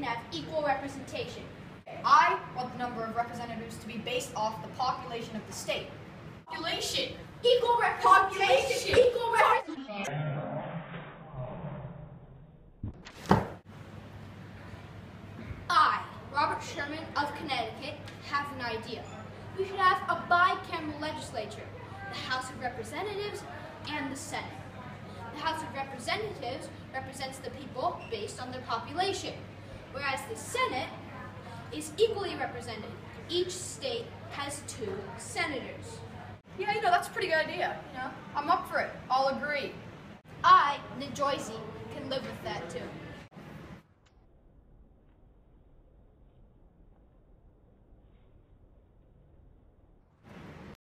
can have equal representation. I want the number of representatives to be based off the population of the state. Population. Equal representation. Population. Equal representation. I, Robert Sherman of Connecticut, have an idea. We should have a bicameral legislature, the House of Representatives and the Senate. The House of Representatives represents the people based on their population, whereas the Senate is equally represented. Each state has two senators. Yeah, you know, that's a pretty good idea. You know, I'm up for it. I'll agree. I, Nijoisi, can live with that too.